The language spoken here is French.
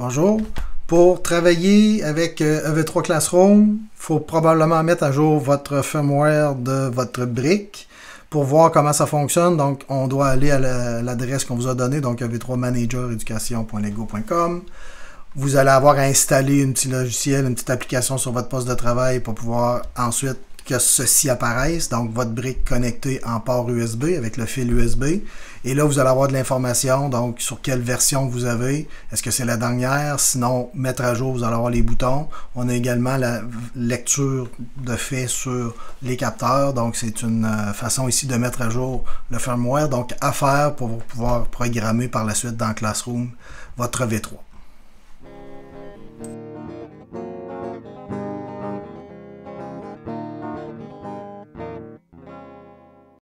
Bonjour. Pour travailler avec EV3 euh, Classroom, il faut probablement mettre à jour votre firmware de votre brique pour voir comment ça fonctionne. Donc, on doit aller à l'adresse qu'on vous a donnée, donc ev3managereducation.lego.com. Vous allez avoir installé un petit logiciel, une petite application sur votre poste de travail pour pouvoir ensuite que ceci apparaisse, donc votre brique connectée en port USB avec le fil USB. Et là, vous allez avoir de l'information, donc sur quelle version vous avez. Est-ce que c'est la dernière? Sinon, mettre à jour, vous allez avoir les boutons. On a également la lecture de fait sur les capteurs. Donc, c'est une euh, façon ici de mettre à jour le firmware. Donc, à faire pour pouvoir programmer par la suite dans Classroom votre V3.